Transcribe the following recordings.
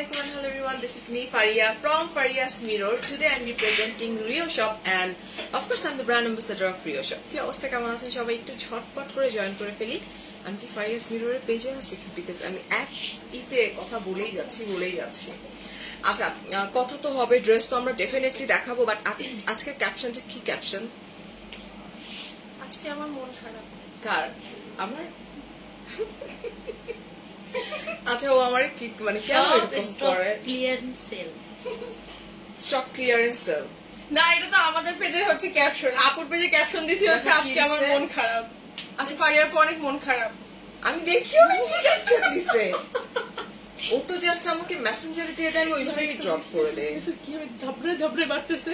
alaikum and hello everyone. This is me Faria from Faria's Mirror. Today I'm representing Rio Shop and of course I'm the brand ambassador of Rio Shop. কি অবস্থা? কেমন আছেন সবাই? একটু ঝটপট করে join করে ফেলি। আমি কি ফারিয়াস মিররের পেজে আছি? বিকজ আমি এক ইতে কথা বলেই যাচ্ছি বলেই যাচ্ছি। আচ্ছা কথা তো হবে ড্রেস তো আমরা ডেফিনেটলি দেখাবো বাট আজকের ক্যাপশনটা কি ক্যাপশন আজকে আমার মন খারাপ। কার? আমার? আচ্ছা ও আমার কি মানে কেন এরকম করে? Clearance sale stock clearance sale না এটা তো আমাদের পেজের হচ্ছে ক্যাপশন আপুর পেজে ক্যাপশন দিছি হচ্ছে আচ্ছা, আজকে আমার মন খারাপ। আজকে পারিয়ার পর অনেক মন খারাপ। আমি দেখিও না কি ক্যাপশন দিছে। ও তো জাস্ট আমাকে মেসেঞ্জারে দিয়ে দেয় আমি ওইভাবেই ড্রপ করে দেয় কি হবে ঝবড়ে ঝবড়ে বাড়তেছে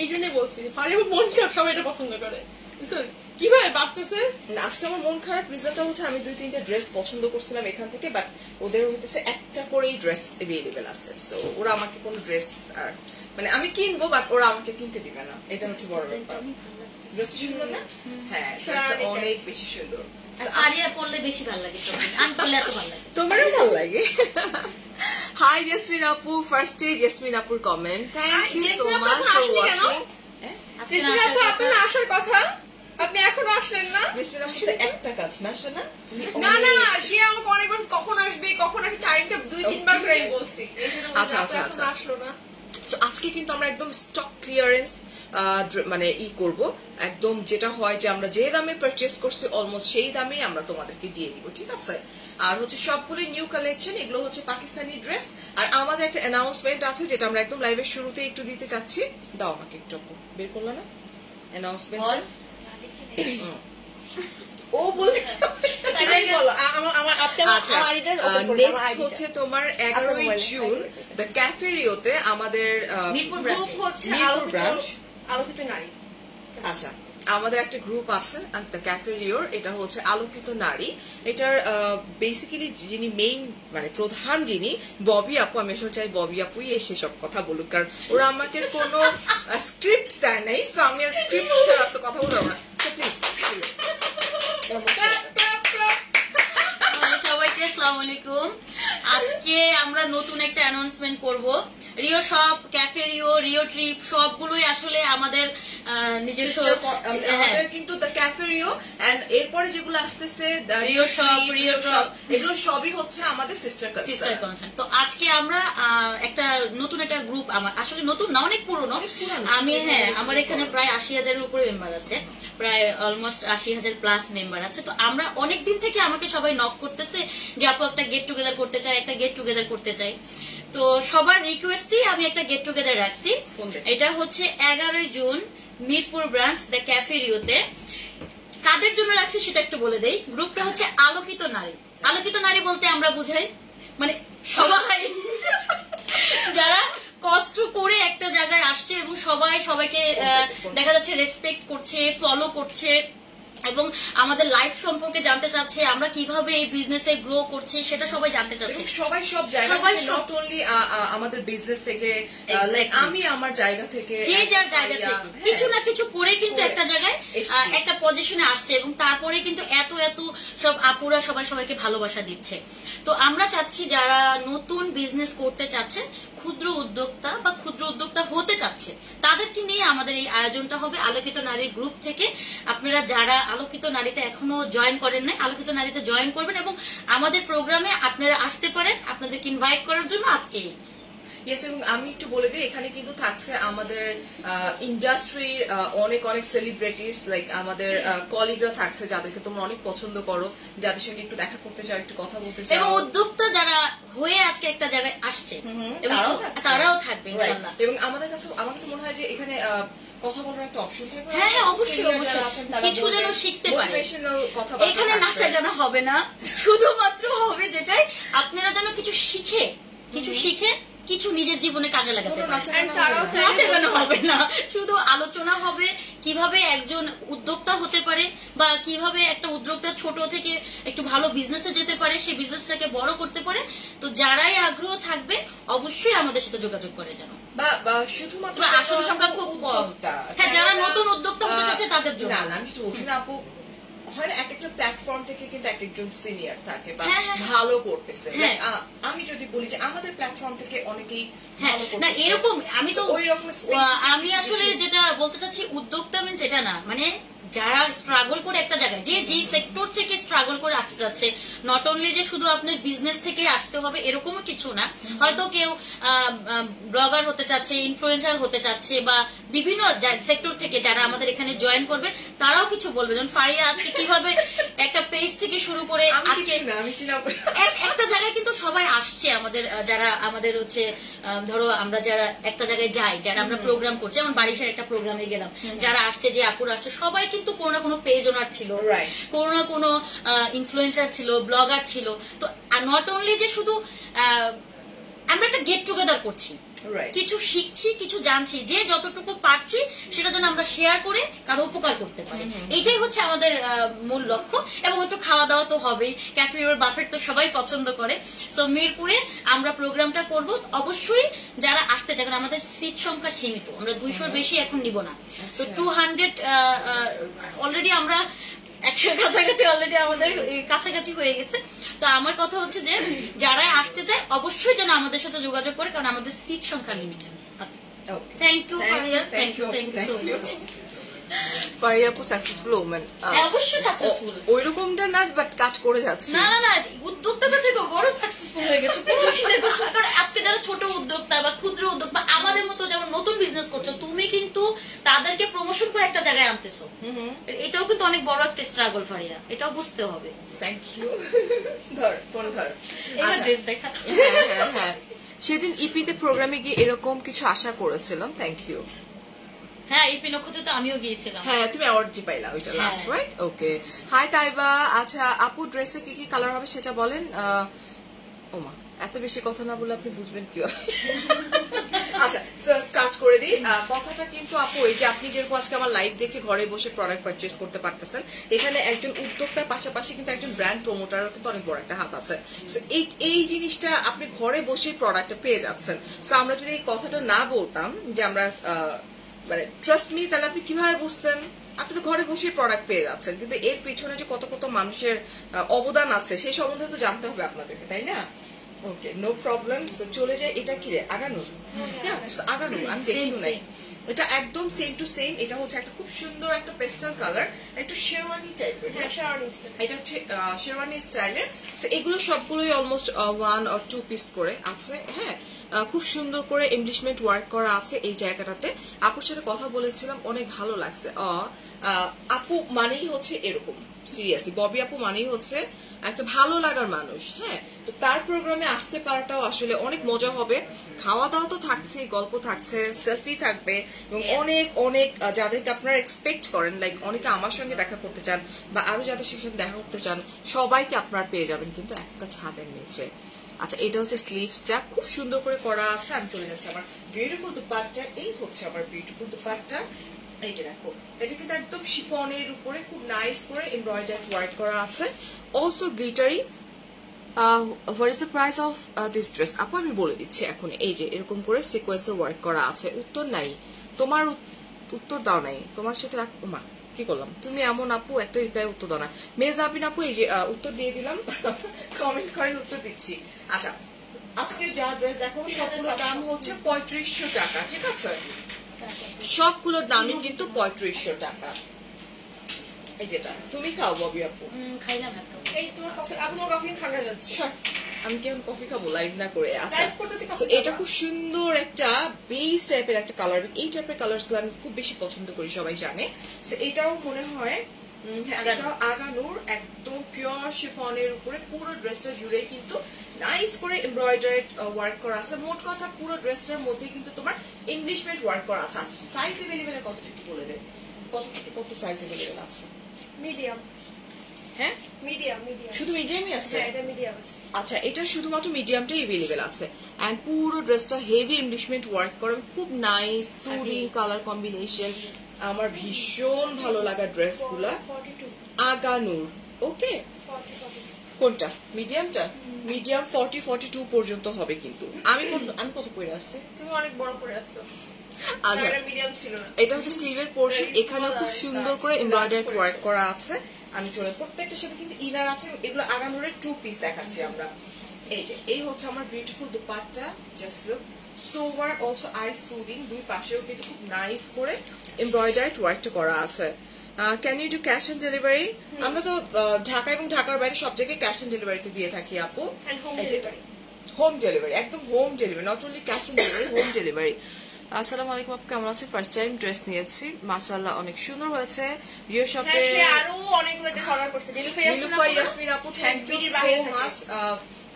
এই জন্যই বলছি ফারিয়া মন খারাপ সবাই এটা পছন্দ করে। বুঝছ? কীভাবে বাড়তেছে আজকে আমার মন খারাপ রিজনটা হচ্ছে আমি দুই তিনটা ড্রেস পছন্দ করছিলাম এখান থেকে বাট ওদের হইতেছে একটা করেই ড্রেস অ্যাভেলেবেল আছে সো ওরা আমাকে কোনো ড্রেস আর মানে আমি কিনবো বাট ওরা আমাকে কিনতে দিবে না। এটা হচ্ছে বড় ব্যাপার। ড্রেস সুন্দর না? হ্যাঁ ড্রেসটা অনেক বেশি সুন্দর। আরিয়া পড়লে বেশি ভালো লাগে আমি পড়লে এত ভালো লাগে। তোমারও ভালো লাগে? হাই জেসমিন আপু ফার্স্টে জেসমিন আপুর comment thank you so much for watching Jesmin আপু আপনার আসার কথা? আপনি এখনও আসলেন না? জেসমিন আপু তো একটা কাজ না শোনা না না সে আমাকে অনেকবার কখন আসবে কখন আসবে টাইমটা দুই তিনবার করে বলছি। আচ্ছা, আচ্ছা, আচ্ছা। আসলো না। সো আজকে কিন্তু আমরা একদম স্টক ক্লিয়ারেন্স মানে ই করব। একদম যেটা হয় যে আমরা যে দামে পারচেস করছি অলমোস্ট সেই দামেই আমরা তোমাদেরকে দিয়ে দিব ঠিক আছে? আর হচ্ছে সবগুলো নিউ কালেকশন এগুলো হচ্ছে পাকিস্তানি ড্রেস আর আমাদের একটা অ্যানাউন্সমেন্ট আছে যেটা আমরা একদম লাইভের শুরুতে একটু দিতে চাচ্ছি। দাও আমাকে একটু বের করল না? অ্যানাউন্সমেন্ট। ও বলে এটাই বলো। আ- আমার আমার আপনি আমার- আচ্ছা। হচ্ছে তোমার এগারোই জুন দ্য ক্যাফেরিওতে আমাদের আলোকিত আলোকিত নারী। আচ্ছা। আমাদের একটা গ্রুপ আছে দ্য ক্যাফেরিওর এটা হচ্ছে আলোকিত নারী। এটার বেসিক্যালি যিনি মেইন মানে প্রধান যিনি ববি আপু আমি আসলে চাই ববি আপুই এসে সব কথা বলুক কারণ ওরা আমাকে কোনো স্ক্রিপ্ট দেয় নাই সো আমি স্ক্রিপ্ট ছাড়া তো কথা বলব না প্লিজ হ্যাঁ, সবাইকে আসসালামু আলাইকুম আজকে আমরা নতুন একটা অ্যানাউন্সমেন্ট করব। Rio shop cafe Rio Rio trip সবগুলোই আসলে আমাদের নিজস্ব হ্যাঁ, আমাদের কিন্তু ক্যাফেরিও এন্ড এরপরে যেগুলো আসতেছে Rio শপ এগুলো সবই হচ্ছে আমাদের সিস্টার সিস্টার কনসার্ন তো আজকে আমরা একটা নতুন একটা গ্রুপ আমার আসলে নতুন না অনেক পুরনো। আমি হ্যাঁ আমার এখানে প্রায় আশি হাজারের উপরে মেম্বার আছে। প্রায় অলমোস্ট আশি হাজার প্লাস মেম্বার আছে। তো আমরা অনেক দিন থেকে আমাকে সবাই নক করতেছে যে আপু একটা গেট টুগেদার করতে চাই একটা গেট টুগেদার করতে চাই। তো সবার রিকোয়েস্টেই আমি একটা গেট টুগেদার রাখছি এটা হচ্ছে এগারোই জুন মিরপুর ব্রাঞ্চ দ্য ক্যাফেরিওতে কাদের জন্য রাখছি সেটা একটু বলে দেই। গ্রুপটা হচ্ছে আলোকিত নারী। আলোকিত নারী বলতে আমরা বুঝাই। মানে সবাই। যারা কষ্ট করে একটা জায়গায় আসছে এবং সবাই সবাইকে দেখা যাচ্ছে রেসপেক্ট করছে ফলো করছে। এবং আমাদের লাইফ সম্পর্কে জানতে চাচ্ছে আমরা কীভাবে এই বিজনেসে গ্রো করছি সেটা সবাই জানতে চাচ্ছে। সবাই সব জায়গা সবাই নট অনলি আমাদের বিজনেস থেকে লাইক আমি আমার জায়গা থেকে যে যার জায়গা থেকে। কিছু না কিছু করে কিন্তু একটা জায়গায় একটা পজিশনে আসছে এবং তারপরে কিন্তু এত এত সব আপুরা সবাই সবাইকে ভালোবাসা দিচ্ছে। তো আমরা চাচ্ছি যারা নতুন বিজনেস করতে চাচ্ছেন ক্ষুদ্র উদ্যোক্তা বা ক্ষুদ্র উদ্যোক্তা হতে চাচ্ছে, তাদেরকে নিয়ে আমাদের এই আয়োজনটা হবে। আলোকিত নারী গ্রুপ থেকে আপনারা যারা আলোকিত নারীতে এখনও জয়েন করেন নাই, আলোকিত নারীতে জয়েন করবেন এবং আমাদের প্রোগ্রামে আপনারা আসতে পারেন। আপনাদেরকে ইনভাইট করার জন্য আজকেই ইয়েস এবং আমি একটু বলে দিই এখানে কিন্তু থাকছে আমাদের ইন্ডাস্ট্রির অনেক অনেক সেলিব্রিটিস লাইক আমাদের কলিগরা থাকছে যাদেরকে তোমরা অনেক পছন্দ করো। যাদের সঙ্গে একটু দেখা করতে চাও একটু কথা বলতে এবং চাও উদ্যোক্তা যারা হয়ে আজকে একটা জায়গায় আসছে। এবং তারাও থাকবে এবং আমাদের কাছে আমার কাছে মনে হয় যে এখানে কথা বলার একটা অপশন থাকবে। হ্যাঁ, হ্যাঁ, অবশ্যই, অবশ্যই। কিছু যেন শিখতে পারে। কথা এখানে নাচা গানা হবে না। শুধুমাত্র হবে যেটাই আপনারা যেন কিছু শিখে কিছু শিখে কিছু নিজের জীবনে কাজে লাগাতে নাচা And গানা হবে। না। শুধু আলোচনা হবে কীভাবে একজন উদ্যোক্তা হতে পারে বা কীভাবে একটা উদ্যোক্তা ছোট থেকে একটু ভালো বিজনেসে যেতে পারে সেই বিজনেসটাকে বড় করতে পারে। তো যারাই আগ্রহ থাকবে অবশ্যই আমাদের সাথে যোগাযোগ করে যেন। বা শুধুমাত্র আসন সংখ্যা খুব কম। হ্যাঁ, যারা নতুন উদ্যোক্তা হতে চাচ্ছে তাদের জন্য। না আমি কিছু বলছি না আপু। হয় না এক একটা প্ল্যাটফর্ম থেকে কিন্তু এক একজন সিনিয়র থাকে বা হ্যাঁ, হ্যাঁ। ভালো করতেছে হ্যাঁ। আমি যদি বলি যে আমাদের প্ল্যাটফর্ম থেকে অনেকেই হ্যাঁ না এরকম আমি তো ওই রকম আমি আসলে যেটা বলতে চাচ্ছি উদ্যোক্তা মিনস এটা না মানে যারা স্ট্রাগল করে একটা জায়গায় যে যে সেক্টর থেকে স্ট্রাগল করে আসতে যাচ্ছে নট অনলি যে শুধু আপনার বিজনেস থেকে আসতে হবে এরকমও কিছু না হয়তো কেউ ব্লগার হতে চাচ্ছে ইনফ্লুয়েন্সার হতে চাচ্ছে বা বিভিন্ন সেক্টর থেকে যারা আমাদের এখানে জয়েন করবে তারাও কিছু বলবে। যেমন ফারিয়া আজকে কীভাবে একটা পেজ থেকে শুরু করে আজকে একটা জায়গায় কিন্তু সবাই আসছে আমাদের যারা আমাদের হচ্ছে ধরো আমরা যারা একটা জায়গায় যাই যারা আমরা প্রোগ্রাম করছি যেমন বারিশের একটা প্রোগ্রামে গেলাম যারা আসছে যে আপুর আসছে সবাই কিন্তু কোনো না কোনো পেজ ওনার ছিল কোনো না কোনো ইনফ্লুয়েন্সার ছিল ব্লগার ছিল তো নট অনলি যে শুধু আহ, আমরা একটা গেট টুগেদার করছি. কিছু শিখছি কিছু জানছি যে যতটুকু পারছি সেটা যেন আমরা শেয়ার করে কারও উপকার করতে পারি। এটাই হচ্ছে আমাদের মূল লক্ষ্য। এবং একটু খাওয়া দাওয়া তো হবেই। ক্যাফে বাফেট তো সবাই পছন্দ করে। সো মিরপুরে আমরা প্রোগ্রামটা করব। অবশ্যই যারা আসতে চায় কারণ আমাদের সিট সংখ্যা সীমিত। আমরা দুইশোর বেশি এখন নিব না। তো। টু হান্ড্রেড অলরেডি আমরা একশোর কাছাকাছি অলরেডি আমাদের কাছাকাছি হয়ে গেছে। তো আমার কথা হচ্ছে যে যারা আসতে চায় অবশ্যই যেন আমাদের সাথে যোগাযোগ করে কারণ আমাদের সিট সংখ্যা limited thank you thank you thank you so much Faria আপু সাকসেসফুল ওমেন হ্যাঁ, অবশ্যই successful। ওই রকমটা না বাট কাজ করে যাচ্ছে। না না না উদ্যোক্তাটা থেকে বড় সাকসেসফুল হয়ে গেছে কোনো চিন্তা কারণ আজকে যারা ছোট উদ্যোক্তা বা ক্ষুদ্র উদ্যোক্তা আমাদের মতো যেমন নতুন বিজনেস করছ তুমি কিন্তু তাদেরকে প্রমোশন করে একটা জায়গায় আনতেছো। এটাও কিন্তু অনেক বড় একটা স্ট্রাগল ফারিয়া। এটাও বুঝতে হবে। থ্যাংক ইউ ধর ফোন ধর। এবার আচ্ছা। ড্রেস দেখা। হ্যাঁ হ্যাঁ হ্যাঁ। সেদিন ইপিতে প্রোগ্রামে গিয়ে এরকম কিছু আশা করেছিলাম। থ্যাংক ইউ হ্যাঁ এই পিনক্ষতে তো আমিও গিয়েছিলাম। হ্যাঁ তুমি অ্যাওয়ার্ড পাইলা ওইটা। লাস্ট রাইট ওকে হাই তাইবা। আচ্ছা আপু ড্রেসে কি কি কালার হবে সেটা বলেন? ওমা এত বেশি কথা না বলে আপনি বুঝবেন কি আচ্ছা স্টার্ট করে দিই। কথাটা কিন্তু আপু এই যে আপনি যেরকম আজকে আমার লাইভ দেখে ঘরে বসে প্রোডাক্ট পারচেজ করতে পারতেছেন এখানে একজন উদ্যোক্তার পাশাপাশি কিন্তু একজন ব্র্যান্ড প্রমোটারও কিন্তু অনেক বড় একটা হাত আছে। এই এই জিনিসটা আপনি ঘরে বসে প্রোডাক্টটা পেয়ে যাচ্ছেন। সো আমরা যদি এই কথাটা না বলতাম যে আমরা মানে ট্রাস্ট মি তাহলে আপনি কীভাবে বুঝতেন? আপনি তো ঘরে বসে প্রোডাক্ট পেয়ে যাচ্ছেন কিন্তু এর পিছনে যে কত কত মানুষের অবদান আছে সেই সম্বন্ধে তো জানতে হবে আপনাদেরকে তাই না? ওকে নো প্রবলেম চলে যায় এটা কি রে? আগানো হ্যাঁ আগানো আমি দেখিও নাই। এটা একদম সেম টু সেম এটা হচ্ছে একটা খুব সুন্দর একটা পেস্টাল কালার একটু শেরওয়ানি টাইপের হ্যাঁ এটা হচ্ছে শেরওয়ানি স্টাইলের সো এগুলো সবগুলোই almost one or two piece করে আছে হ্যাঁ। খুব সুন্দর করে এমব্লিশমেন্ট ওয়ার্ক করা আছে এই জায়গাটাতে। আপুর সাথে কথা বলেছিলাম অনেক ভালো লাগছে। আপু মানেই হচ্ছে এরকম সিরিয়াসলি ববি আপু মানেই হচ্ছে একটা ভালো লাগার মানুষ হ্যাঁ? তো তার প্রোগ্রামে আসতে পারাটাও আসলে অনেক মজা হবে। খাওয়া দাওয়া তো থাকছে গল্প থাকছে সেলফি থাকবে এবং অনেক অনেক যাদেরকে আপনারা এক্সপেক্ট করেন লাইক অনেকে আমার সঙ্গে দেখা করতে চান বা আরও যাদের সেখানে দেখা করতে চান সবাইকে আপনারা পেয়ে যাবেন। কিন্তু একটা ছাদের নিচে আচ্ছা এটা হচ্ছে স্লিভসটা খুব সুন্দর করে করা আছে, আমি চলে যাচ্ছি আমার বিউটিফুল দুপাট্টা। এই হচ্ছে আমার বিউটিফুল দুপাট্টা। দেখো, এটা কিন্তু একদম শিফনের উপরে খুব নাইস করে করা আছে। অলসো অফ দিস ড্রেস আমি বলে দিচ্ছি এখন, এই যে এরকম করে করা আছে। উত্তর নাই। তোমার উত্তর দাও নাই। তোমার সাথে রাখ মা কি করলাম? তুমি এমন আপু একটা রিপ্লাই উত্তর দাও না। মেজাবিন আপু এই যে উত্তর দিয়ে দিলাম। কমেন্ট করেন উত্তর দিচ্ছি। আচ্ছা আজকে যা ড্রেস দেখো সবগুলোর দাম হচ্ছে পঁয়ত্রিশশো টাকা ঠিক আছে? সবগুলোর দামই কিন্তু পঁয়ত্রিশশো টাকা। এই যেটা তুমি খাও ববি আপু। খাইলাম একটা এই তোমার কফি আপনি তোমার কফি ঠান্ডা যাচ্ছে. আমি কি এখন কফি খাব? লাইভ না করে আচ্ছা। এটা খুব সুন্দর একটা বেস টাইপের একটা কালার এই টাইপের কালার্সগুলো আমি খুব বেশি পছন্দ করি সবাই জানে। So, এটাও মনে হয় হ্যাঁ, এটাও আগানোর একদম পিওর শিফনের উপরে পুরো ড্রেসটা জুড়ে কিন্তু নাইস করে এমব্রয়ডারি ওয়ার্ক করা আছে। মোট কথা পুরো ড্রেসটার মধ্যে কিন্তু তোমার ইংলিশমেন্ট ওয়ার্ক করা আছে। সাইজ এভেলেবেল কত একটু বলে দে। কত থেকে কত সাইজ এভেলেবেল আছে? মিডিয়াম হ্যাঁ? মিডিয়াম মিডিয়াম শুধু মিডিয়ামই আছে হ্যাঁ এটা মিডিয়াম আছে। আচ্ছা এটা শুধুমাত্র মিডিয়ামটাই আছে। পুরো ড্রেসটা হেভি এমব্লিশমেন্ট ওয়ার্ক করে। খুব নাইস সুদিং কালার কম্বিনেশন আমার ভীষণ ভালো লাগা ড্রেসগুলা আগানুর ওকে কোনটা? মিডিয়ামটা মিডিয়াম ফর্টি ফর্টি টু পর্যন্ত হবে কিন্তু। আমি কত- আমি কত পরে আসছি? তুমি অনেক বড় করে আসছো। আচ্ছা। এটা হচ্ছে স্লিভের পোর্শন এখানেও খুব সুন্দর করে এমব্রয়ডারি ওয়ার্ক করা আছে। আমি চলে প্রত্যেকটার সাথে কিন্তু ইনার আছে এগুলো আগানোরের টু পিস দেখাচ্ছি আমরা। এই যে এই হচ্ছে আমার beautiful dupatta just look sober also eye soothing দুই পাশেও কিন্তু খুব নাইস করে এমব্রয়ডারিড ওয়ার্কটা করা আছে। Can you do cash on delivery আমরা তো ঢাকা এবং ঢাকার বাইরে সব জায়গায় ক্যাশ অন ডেলিভারিতে দিয়ে থাকি আপু। হোম ডেলিভারি একদম home delivery not only cash on delivery home delivery আসসালামু আলাইকুম আপু কেমন আছেন? ফার্স্ট টাইম ড্রেস নিয়েছি। মাশাআল্লাহ অনেক সুন্দর হয়েছে। রিও শপে হ্যাঁ সে আরও অনেক ড্রেস অর্ডার করছে। নীলুফা ইয়াসমিন আপু থ্যাংক ইউ সো মাচ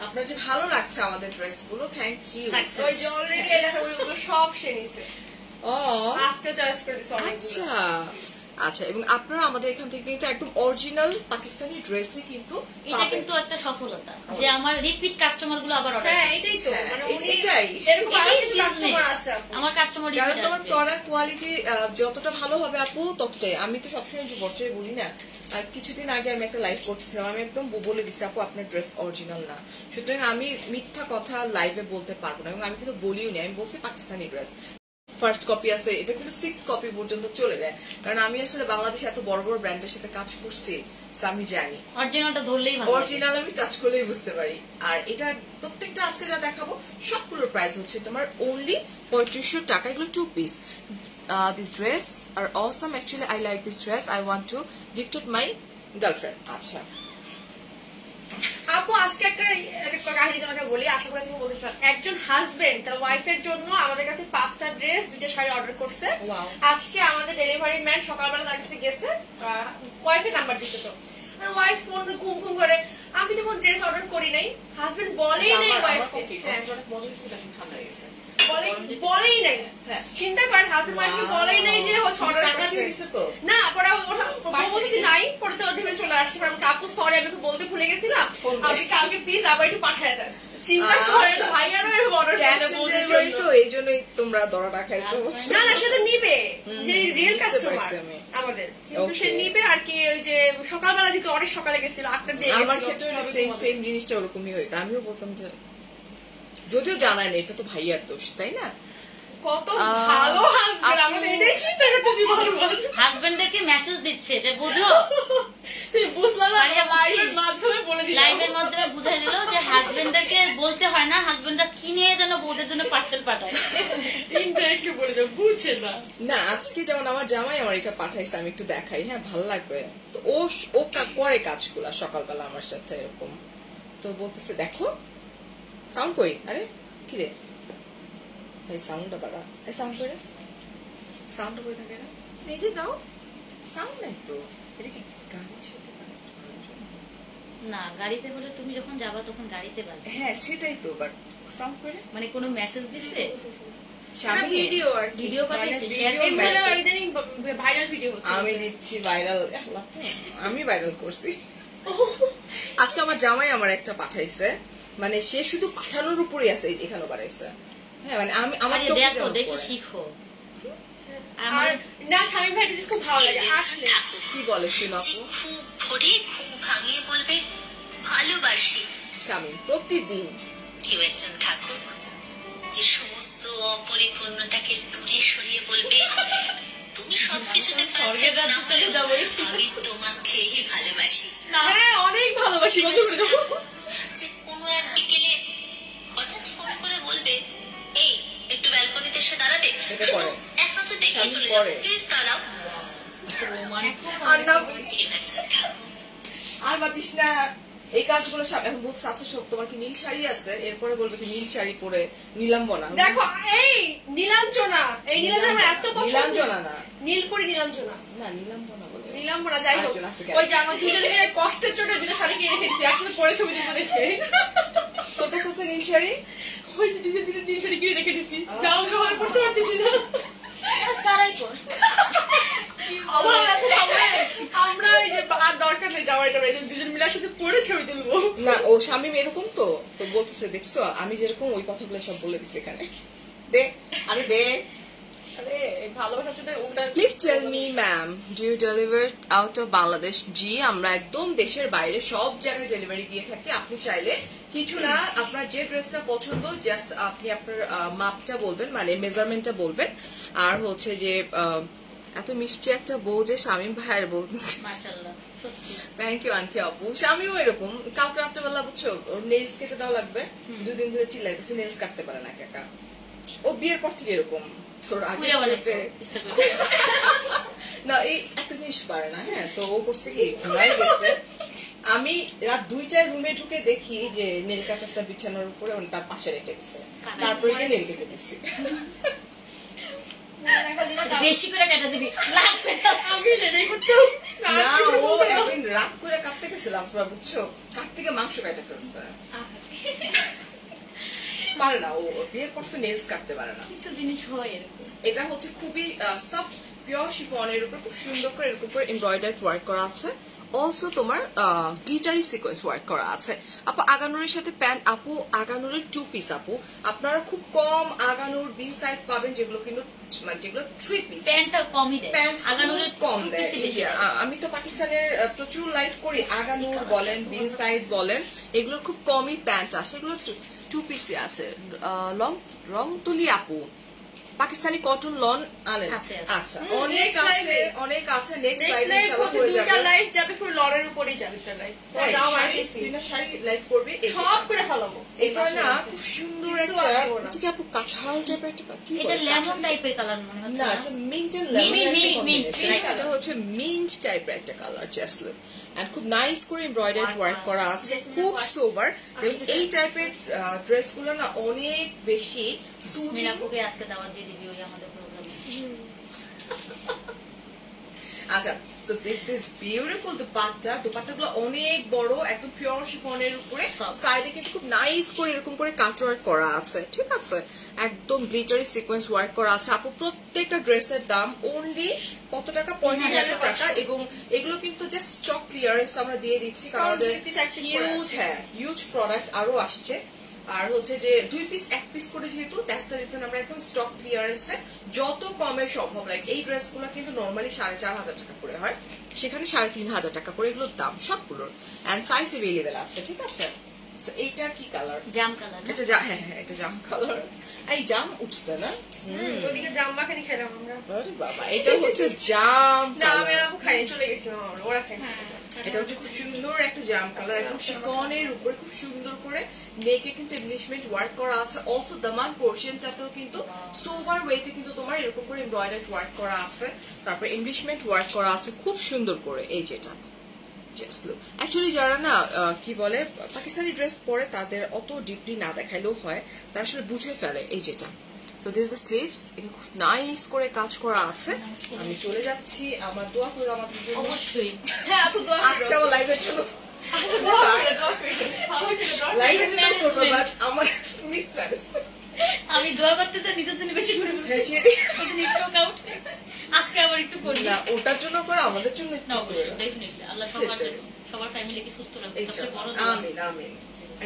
আপনার যে ভালো লাগছে আমাদের ড্রেসগুলো থ্যাংক ইউ সো ওই যে অলরেডি এই দেখো ওইগুলো সব সে নিছে। ও আজকে চয়েস করে দিছে অনেক আচ্ছা। আচ্ছা এবং আপনারা আমাদের এখান থেকে কিন্তু একদম অরিজিনাল পাকিস্তানি ড্রেসই কিন্তু এটা কিন্তু একটা সফলতা যে আমার রিপিট কাস্টমারগুলো আবার অর্ডার হ্যাঁ এটাই তো মানে এটাই। এরকম আরও কিছু কাস্টমার আছে আমার কাস্টমার কারণ তোমার প্রোডাক্ট কোয়ালিটি যতটা ভালো হবে আপু ততটাই। আমি তো সবসময় যে বছরে বলি না কিছুদিন আগে আমি একটা লাইভ করতেছিলাম আমি একদম ব- বলে দিচ্ছি আপু আপনার ড্রেস অরিজিনাল না। সুতরাং আমি মিথ্যা কথা লাইভে বলতে পারব না এবং আমি কিন্তু বলিও নি আমি বলছি পাকিস্তানি ড্রেস ফার্স্ট কপি আছে এটা কিন্তু সিক্স কপি পর্যন্ত চলে যায়। কারণ আমি আসলে বাংলাদেশে এত বড় বড় ব্র্যান্ডের সাথে কাজ করছি আমি জানি। অরিজিনালটা ধরলেই। অরিজিনাল আমি টাচ করলেই বুঝতে পারি। আর এটা প্রত্যেকটা আজকে যা দেখাবো সবগুলোর প্রাইস হচ্ছে তোমার অনলি পঁয়ত্রিশশো টাকা এগুলো two piece this dress R awesome actually I like this dress I want to gifted my girlfriend আচ্ছা। আপু আজকে একটা একটা কাহিনী তোমাকে বলি আশা করি তুমি বলতে একজন হাজবেন্ড তার ওয়াইফের জন্য আমাদের কাছে পাঁচটা ড্রেস দুইটা শাড়ি অর্ডার করছে। আজকে আমাদের ডেলিভারি ম্যান সকালবেলা তার কাছে গেছে ওয়াইফের নাম্বার দিতে তো। আর ওয়াইফ ফোন ঘুম ঘুম করে আমি তো কোনো ড্রেস অর্ডার করি নাই। হাজবেন্ড বলেই নাই আমার- আমার ওয়াইফ হ্যাঁ। কফিটা অনেক মজা হয়েছে ঠান্ডা গেছে বলেই বলেই নাই। হ্যাঁ। চিন্তা করেন হাজবেন্ড ওয়াইফকে বলেই নাই যে হচ্ছে অর্ডার করছে না পরে ও- ওটা- ও বাড়ি বলছে নাই পরে তো ভেবে চলে আসছে। আমি কাকু সরি আমি তো বলতে ভুলে গেছিলাম। আপনি কালকে প্লিজ আবার একটু পাঠায় দেন। চিন্তা করেন ভাইয়ারও এরকম অর্ডার ক্যাশ করতে অন বলতে ডেলিভারি তো এই জন্যই তোমরা দরাটা খাইছো না না সে তো নিবে যে রিয়েল কাস্টমার আমাদের। কিন্তু সে নিবে আর কি ওই যে সকালবেলা অনেক সকালে গেছিল আটটার দিকে আমার ক্ষেত্রে তবে সেম সেম জিনিসটা ওরকমই হইতো আমিও বলতাম যে যদিও জানায় না এটা তো ভাইয়ার দোষ তাই না? কত ভালো আমরা এটাই চিন্তা করতেছি বারবার হাজবেন্ডদেরকে মেসেজ দিচ্ছে যে বুঝো? তুই বুঝলাম না লাইভের মাধ্যমে বলে দিলাম। লাইভের মাধ্যমে বুঝাই দিল যে হাজবেন্ডদেরকে বলতে হয় না হাজবেন্ডরা কিনে যেন বউদের জন্য পার্সেল পাঠায়। ইনডাইরেক্টলি বলে দাও বুঝছে না। না আজকে যেমন আমার জামাই আমার এটা পাঠাইছে আমি একটু দেখাই হ্যাঁ ভালো লাগবে। তো ও ও করে কাজগুলা সকালবেলা আমার সাথে এরকম। তো বলতেছে দেখো সাউন্ড কই? আরে কি রে ভাই সাউন্ডটা বাড়া এই সাউন্ড করে সাউন্ডটা কই থাকে না এই যে দাও। সাউন্ড নাই তো। এটা কি গানের সাথে না গাড়িতে হলে তুমি যখন যাবা তখন গাড়িতে বাজে। হ্যাঁ সেটাই তো বাট সাউন্ড করে মানে কোনো মেসেজ দিছে ভিডিও আর ভিডিও পাঠিয়েছে মানে শেয়ার। ইদানিং ভাইরাল ভিডিও হচ্ছে আমি দিচ্ছি ভাইরাল আমি ভাইরাল করছি। আজকে আমার জামাই আমার একটা পাঠাইছে। মানে সে শুধু পাঠানোর উপরে আছে এখানে বাড়াইছে হ্যাঁ মানে আমি আমার চোখে দেখো দেখে। শিখো। আমার না স্বামী ভাই খুব ভালো লাগে আসলে। কি বলে খুব ভরে ঘুম ভাঙিয়ে বলবে ভালোবাসি। স্বামী প্রতিদিন। কেউ একজন ঠাকুর যে সমস্ত অপরিপূর্ণতাকে দূরে সরিয়ে বলবে তুমি সবকিছুতে স্বর্গের perfect না রাজ্যে চলে যাব, আমি তোমাকেই ভালোবাসি। হ্যাঁ অনেক ভালোবাসি এটা করে। এক নজর দেখে স্বামী চলে যাও। করে। আর না কেউ একজন ঠাকুর আর বাতিস না এই কাজগুলো সব এখন বলতে সব। তোমার কি নীল শাড়ি আছে? এরপরে বলবে কি নীল শাড়ি পরে নিলাম্বনা। দেখো এই নীলাঞ্জনা। এই নীলাঞ্জনা আমার এত পছন্দ। নীলাঞ্জনা না। নীলপুরি নীলাঞ্জনা। না নিলাম্বনা বলে। নীলাম্বনা যাই হোক। ওই জানো দুজনে মিলে কষ্টের চোটে দুটো শাড়ি কিনে রেখেছি। একসাথে পরে ছবি তুলবো দেখে তোর কাছে নীল শাড়ি? ওই যে দুজন দুটো নীল শাড়ি কিনে রেখে দিছি। যাও ব্যবহার করতে পারতেছি না। সারাই কর। আমার এত সময় আমরা এই যে আর দরকার নেই যাওয়া এটা দুজন মিলে সাথে পরে ছবি তুলবো। না ও স্বামী এরকম তো। তো বলতেছে দেখছ আমি যেরকম ওই কথাগুলো সব বলে দিছি এখানে। দে আরে দে। Please tell me ma'am do you deliver out of Bangladesh জি আমরা একদম দেশের বাইরে সব জায়গায় ডেলিভারি দিয়ে থাকি। আপনি চাইলে কিছু না আপনার যে ড্রেসটা পছন্দ জাস্ট আপনি আপনার মাপটা বলবেন মানে মেজারমেন্টটা বলবেন। আর হচ্ছে যে এত মিষ্টি একটা বউ যে শামীম ভাইয়ের বউ। থ্যাংক ইউ আনকি আপু। সে আমিও এরকম। কালকে রাত্রেবেলা বুঝছ ওর নেলস কেটে দেওয়া লাগবে। দুদিন ধরে চিল্লাইতেছে নেলস কাটতে পারে না একা। ও বিয়ের পর থেকে এরকম। তোর আগে না এই একটা জিনিস পারে না হ্যাঁ? তো ও করছে কি? ঘুমাই গেছে। আমি রাত দুইটায় রুমে ঢুকে দেখি যে নেল কাটারটা বিছানার উপরে উনি তার পাশে রেখে দিছে। তারপরে গিয়ে নেল কেটে দিচ্ছি রাখা যেটা দাও। বেশি করে কেটে দিবি। আমি সেটাই করতাম না ও একদিন রাত করে কাটতে গেছে লাস্টবার বুঝছ? কাট থেকে মাংস কাটে ফেলছে। পারে না ও বিয়ের পর তো নেলস কাটতে পারে না। কিছু জিনিস হয় এরকম। এটা হচ্ছে খুবই সফট পিওর শিফনের উপর খুব সুন্দর করে এরকম করে এমব্রয়ডারি ওয়ার্ক করা আছে। অলসো তোমার গ্লিটারি সিকোয়েন্স ওয়ার্ক করা আছে। আপু আগানুরের সাথে প্যান্ট আপু আগানুরের টু পিস আপু। আপনারা খুব কম আগানুর বি সাইড পাবেন যেগুলো কিন্তু মানে যেগুলো থ্রি পিস প্যান্টটা কমই দেয়। প্যান্ট আগানুরের কম দেয়। আমি তো পাকিস্তানের প্রচুর লাইভ করি। আগানুর বলেন বিন সাইজ বলেন এগুলোর খুব কমই প্যান্ট আসে এগুলো টু পিসে আছে। লং রং তুলি আপু। পাকিস্তানি কটন লন আনেন। আচ্ছা অনেক আছে। অনেক আছে নেক্সট লাইভ ইনশাআল্লাহ হয়ে দুইটা যাবে। লাইভ যাবে পুরো লরের উপরেই যাবে লাইভ তাই, দাও শাড়ি লাইভ করবি সব করে ফেলাবো। এটা না খুব সুন্দর একটা এটা কি আপু কাঁঠাল টাইপের একটা কি এটা লেমন টাইপের কালার মনে হচ্ছে না? এটা mint and lemon combination mint এটা হচ্ছে মিন্ট টাইপের একটা কালার জাস্ট এন্ড খুব নাইস করে এমব্রয়ডারি ওয়ার্ক করা আছে খুব. সোবার এবং এই টাইপের ড্রেসগুলো না অনেক বেশি সুমিনা কোকে আজকে দাওয়াত দিয়ে দিবি ওই আমাদের প্রোগ্রামে আচ্ছা so this is beautiful dupatta. দুপাট্টাগুলো অনেক বড় একদম পিওর শিফনের উপরে। সাইডে কিন্তু খুব নাইস করে এরকম করে কাট ওয়ার্ক করা আছে ঠিক আছে? একদম গ্লিটারি সিকোয়েন্স ওয়ার্ক করা আছে। আপু প্রত্যেকটা ড্রেসের দাম অনলি কত টাকা? পঁয়ত্রিশ হাজার টাকা। এবং এগুলো কিন্তু জাস্ট স্টক ক্লিয়ারেন্স আমরা দিয়ে দিচ্ছি কারণ হিউজ হ্যাঁ হিউজ প্রোডাক্ট আরও আসছে। আর হচ্ছে যে দুই পিস এক পিস করে যেহেতু দ্যাটস দ্য রিজন আমরা একদম স্টক ক্লিয়ারেন্সে যত কমে সম্ভব লাইক এই ড্রেসগুলো কিন্তু নর্মালি সাড়ে চার হাজার টাকা করে হয়। সেখানে সাড়ে তিন হাজার টাকা করে এগুলোর দাম সবগুলোর। অ্যান্ড সাইজ এভেলেবেল আছে ঠিক আছে? এইটা কি কালার জাম কালার এটা হ্যাঁ হ্যাঁ এটা জাম কালার এই জাম উঠছে না? ওদিকে জাম মাখানি খেলাম আমরা। আরে বাবা এটা হচ্ছে জাম না আমি আপু খাইনি চলে গেছিলাম আমরা ওরা খাইছে। এটা হচ্ছে খুব সুন্দর একটা জাম কালার একদম শিফনের উপরে, খুব সুন্দর করে নেকে কিন্তু এমব্লিশমেন্ট ওয়ার্ক করা আছে। অলসো দামান পোর্শনটাতেও কিন্তু সোভার ওয়েতে কিন্তু তোমার এরকম করে এমব্রয়ডারি ওয়ার্ক করা আছে। তারপর এমব্লিশমেন্ট ওয়ার্ক করা আছে খুব সুন্দর করে, এই যেটা। অ্যাকচুয়ালি যারা না কি বলে, পাকিস্তানি ড্রেস পরে তাদের অত ডিপলি না দেখাইলেও হয়, তারা আসলে বুঝে ফেলে, এই যেটা। তো দিস দ্য স্লিভস এটা খুব নাইস করে কাজ করা আছে। আমি চলে যাচ্ছি আমার দোয়া করে আমাদের জন্য। অবশ্যই। হ্যাঁ আপু দোয়া আজকে করো আমার করো আমার লাইভের জন্য আমার আমি দোয়া করতে চাই নিজের জন্য বেশি করে হ্যাঁ, আজকে আবার একটু করি। না ওটার জন্য করে আমাদের জন্য না অবশ্যই ডেফিনেটলি আল্লাহ সবার সবার ফ্যামিলিকে সুস্থ সবচেয়ে বড় দোয়া। আমিন আমিন।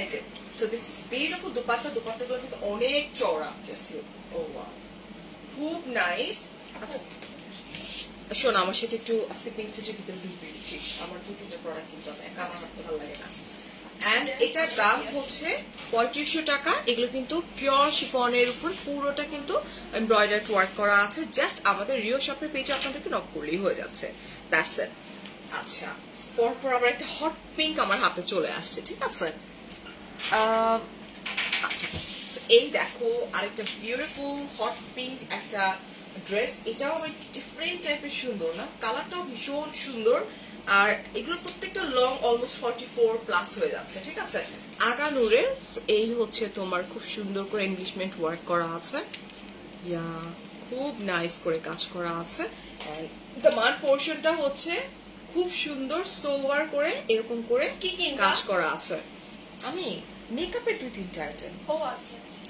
এই যে সো দিস বিউটিফুল দুপাট্টা দুপাট্টাগুলো কিন্তু অনেক চওড়া জাস্ট লুক ও ওয়াও খুব নাইস আচ্ছা শোন আমার সাথে একটু আজকে পিঙ্ক সিটের ভিতরে ঢুকবে ঠিক আমার দু তিনটে প্রোডাক্ট কিন্তু একা আমার ছাড়তে ভালো লাগে না। অ্যান্ড এটার দাম হচ্ছে পঁয়ত্রিশশো টাকা। এগুলো কিন্তু পিওর শিফনের উপর পুরোটা কিন্তু এমব্রয়ডারি ওয়ার্ক করা আছে। জাস্ট আমাদের রিও শপের পেজে আপনাদেরকে নক করলেই হয়ে যাচ্ছে। দ্যাটস দ্যাট আচ্ছা পরপর আবার একটা হট পিঙ্ক আমার হাতে চলে আসছে, ঠিক আছে? আচ্ছা এই দেখো আরেকটা বিউটিফুল হট পিঙ্ক একটা ড্রেস এটাও ডিফারেন্ট টাইপের সুন্দর না? কালারটাও ভীষণ সুন্দর আর এগুলো প্রত্যেকটা long almost forty four plus হয়ে যাচ্ছে ঠিক আছে? আগানুরের এই হচ্ছে তোমার খুব সুন্দর করে এনগেজমেন্ট ওয়ার্ক করা আছে। ইয়া খুব নাইস করে কাজ করা আছে। মান পোর্শনটা হচ্ছে খুব সুন্দর সোভার করে এরকম করে? কাজ করা আছে। আমি মেকআপের দুই তিনটা আইটেম ও আচ্ছা আচ্ছা।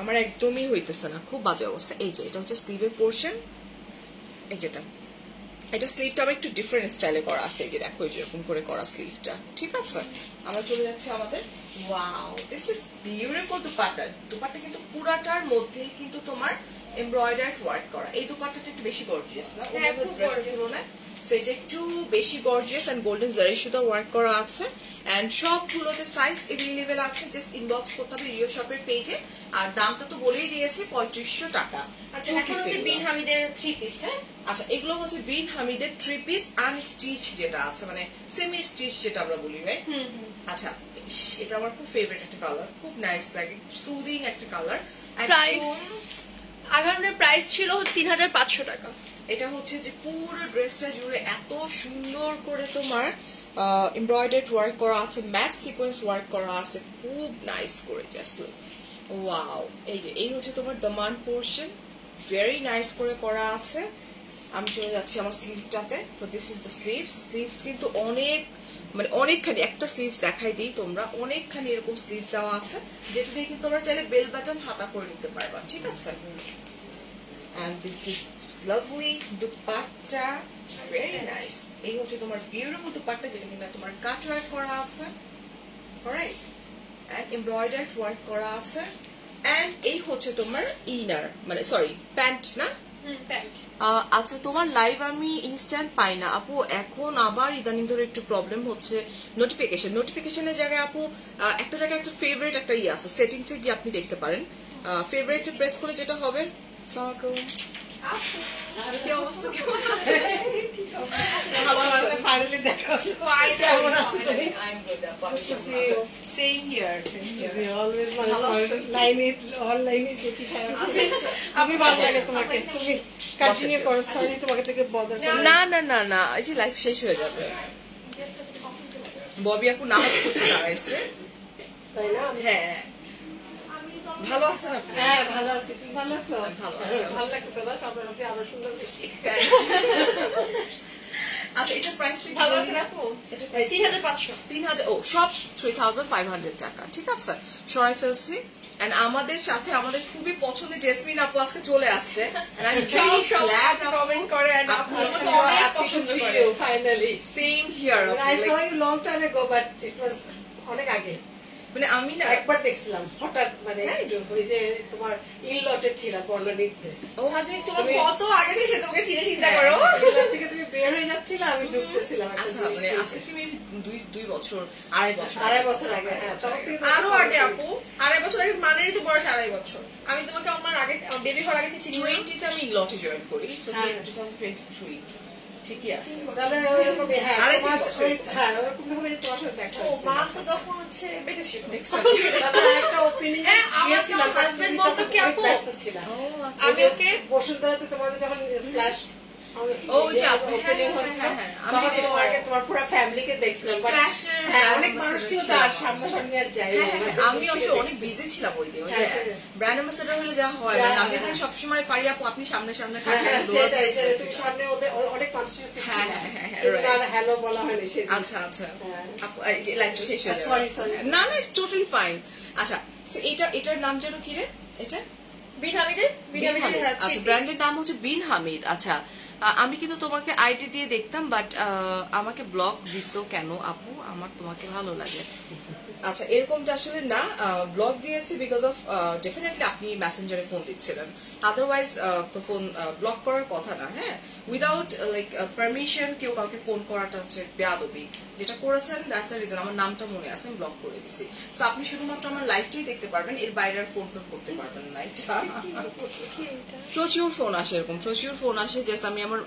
আমার একদমই হইতেছে না খুব বাজে অবস্থা। এই যে এটা হচ্ছে স্লিভের পোর্শন এই যেটা এটা। স্লিভটা আবার একটু ডিফারেন্ট স্টাইলে করা আছে। এই যে দেখো এই যেরকম করে করা স্লিভটা ঠিক আছে? আমরা চলে যাচ্ছি আমাদের। Wow this is beautiful dupatta. Dupatta কিন্তু পুরাটার মধ্যে কিন্তু তোমার এমব্রয়ডারি ওয়ার্ক করা। এই দুপাট্টাটা একটু বেশি গর্জিয়াস না? হ্যাঁ, ড্রেসের তুলনায় সো এটা একটু বেশি গর্জিয়াস এন্ড গোল্ডেন জারি সুতা ওয়ার্ক করা আছে। এন্ড সবগুলোতে সাইজ এভেলেবেল আছে। জাস্ট ইনবক্স করতে হবে রিও শপের পেজে আর দামটা তো বলেই দিয়েছে পঁয়ত্রিশশো টাকা। আচ্ছা এগুলো। হ্যাঁ? আচ্ছা এগুলো হচ্ছে বিন হামিদের থ্রি পিস আনস্টিচ যেটা আছে। মানে সেমি স্টিচ যেটা আমরা বলি রাইট আচ্ছা এটা আমার খুব ফেভারিট একটা কালার খুব নাইস লাগে। সুদিং একটা কালার প্রাইস আগামের প্রাইস ছিল তিন হাজার পাঁচশো টাকা। এটা হচ্ছে যে পুরো ড্রেসটা জুড়ে এত সুন্দর করে তোমার এমব্রয়ডারি ওয়ার্ক করা আছে ম্যাট সিকোয়েন্স ওয়ার্ক করা আছে, খুব নাইস করে জাস্ট ওয়াও এই যে, এই হচ্ছে তোমার দমান পোর্শন ভেরি নাইস করে করা আছে। আমি চলে যাচ্ছি আমার স্লিভটাতে so this is the sleeves sleeves কিন্তু অনেক মানে অনেকখানি, একটা স্লিভস দেখাই দিই তোমরা, অনেকখানি এরকম স্লিভস দেওয়া আছে, যেটা দিয়ে কিন্তু তোমরা চাইলে বেল বাটন হাতা করে নিতে পারবা, ঠিক আছে? And this is lovely dupatta very nice. এই হচ্ছে তোমার বিউটিফুল দুপাট্টা যেটা কিনা তোমার কাট ওয়ার্ক করা আছে alright? And embroidered ওয়ার্ক করা আছে and এই হচ্ছে তোমার ইনার মানে সরি প্যান্ট না? আচ্ছা তোমার লাইভ আমি ইনস্ট্যান্ট পাই না। আপু এখন আবার ইদানিং ধরে একটু প্রবলেম হচ্ছে নোটিফিকেশন নোটিফিকেশনের জায়গায় আপু একটা জায়গায় একটা ফেভারিট একটা ইয়ে আছে। সেটিংসে গিয়ে আপনি দেখতে পারেন। ফেভারিট প্রেস করে যেটা হবে আসসালামু না না না না এই যে লাইফ শেষ হয়ে যাবে। ববি আপু নামাজ পড়তে দাঁড়াইছে তাই না? হ্যাঁ। ভালো আছেন আপনি হ্যাঁ ভালো আছি। তুমি ভালো আছো? ভালো আছি। ভালো লাগতেছে না সবাই আমাকে আরও সুন্দর বেশি। আচ্ছা এটা প্রাইসটা ভালো আছেন আপু? এটা price তিন হাজার পাঁচশো। তিন হাজার ও সব থ্রি থাউজেন্ড ফাইভ হান্ড্রেড টাকা ঠিক আছে? সরাই ফেলছি। And আমাদের সাথে আমাদের খুবই পছন্দের জেসমিন আপু আজকে চলে আসছে। And I'm really সব glad কমেন্ট করে and আপু আমাকে অনেক পছন্দ করে। ফাইনালি আপু, I saw like, you long time ago but it was অনেক আগে। মানে আমি না একবার দেখছিলাম হঠাৎ মানে ওই যে তোমার ইন ছিলাম বর্ণনীতে ও ভাবি তোমার তুমি- কত আগে থেকে তোমাকে চিনে চিন্তা হ্যাঁ, করো ইনলট থেকে তুমি বের হয়ে যাচ্ছিলে আমি ঢুকতেছিলাম আচ্ছা মানে আজকে maybe দুই দুই বছর আড়াই বছর আড়াই বছর আগে হ্যাঁ তো- আরও আগে আপু আড়াই বছর আগে মানেরই তো বয়স আড়াই বছর। আমি তোমাকে আমার আগে বেবি হওয়ার আগে চিনি। টোয়েন্টিতে আমি লটে জয়েন করি সো হ্যাঁ। টু থাউজেন্ড টোয়েন্টি থ্রি ঠিকই আছে তাহলে ওইরকমই, হ্যাঁ, আরে তোমার ওই- হ্যাঁ, ওরকম ভাবে তোমার সাথে দেখা ও। মা তো তখন হচ্ছে বেটে ছিল দেখছেন? একটা opening এ হ্যাঁ, আমার গিয়েছিলাম, তুমি বলতো কি আপু? ব্যস্ত ছিলাম ও আচ্ছা আমি ওকে বসুন্ধরাতে তোমাদের যখন ফ্ল্যাশ ও, যে আপু, হ্যাঁ, হ্যাঁ, হ্যাঁ, আমি তোমাকে তোমার পুরো ফ্যামিলিকে দেখছিলাম but Flash-এর brand অনেক মানুষই তো আর সামনাসামনি আর যাই আমি অবশ্য অনেক বিজি ছিলাম ওই দিন ওই যে সেটাই। ব্র্যান্ড অ্যাম্বাসেডর হলে যা মানে আমি তো। সবসময় পারি আপু আপনি সামনে সামনে থাকেন, সেটাই, সেটাই। তুমি সামনে ওদের অনেক মানুষের এই জন্য right. আর hello বলা হয়নি সেদিন। আচ্ছা আচ্ছা। আপু লাইফটা শেষ হয়ে আহ, যাবে sorry, sorry. না না ইটস টোটালি ফাইন আচ্ছা এটা এটার নাম যেন কি রে এটা বিন হামিদের বিন হামিদের আচ্ছা ব্র্যান্ডের নাম হচ্ছে বিন হামিদ আচ্ছা আমি কিন্তু তোমাকে আইডি দিয়ে দেখতাম বাট আমাকে ব্লক দিছো কেন আপু? আমার তোমাকে ভালো লাগে। আচ্ছা এরকমটা আসলে না ব্লগ দিয়েছি বিকজ অফ ডেফিনেটলি আপনি মেসেঞ্জারে ফোন দিচ্ছিলেন। আদারওয়াইজ তো ফোন ব্লক করার কথা না হ্যাঁ? উইদাউট লাইক পারমিশন কেউ কাউকে ফোন করাটা হচ্ছে বেয়াদবি। যেটা করেছেন দ্যাটস দ্য রিজন আমার নামটা মনে আছে আমি ব্লক করে দিছি। সো আপনি শুধুমাত্র আমার লাইভটাই দেখতে পারবেন এর বাইরে আর ফোন টোন করতে পারবেন না এটা। প্রচুর ফোন আসে এরকম প্রচুর ফোন আসে জাস্ট আমি আমার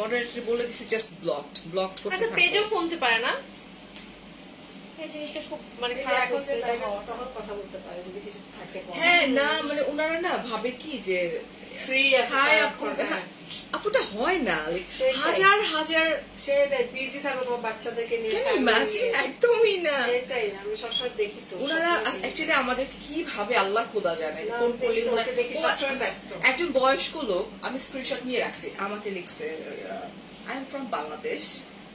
মডারেটর বলে দিছি জাস্ট ব্লকড ব্লকড করতে আচ্ছা। পেজেও ফোনতে পারে না? এই জিনিসটা খুব মানে খারাপ হচ্ছে এটা time হওয়া। আছে, তখন কথা বলতে পারে, যদি কিছু থাকে হ্যাঁ না মানে ওনারা না ভাবে কি যে আছে আপু হ্যাঁ। আপুটা হয় না হাজার হাজার সেটাই, busy থাকো তোমার বাচ্চাদেরকে নিয়ে, কেন। একদমই না সেটাই, আমি সবসময় দেখি তো, ওনারা অ্যাকচুয়ালি আমাদের কীভাবে আল্লাহ খোদা জানে যে না, ফোন করলে দেখি সবসময় ব্যস্ত। একজন বয়স্ক লোক আমি স্ক্রিনশট নিয়ে রাখছি আমাকে লিখছে আই এম ফ্রম বাংলাদেশ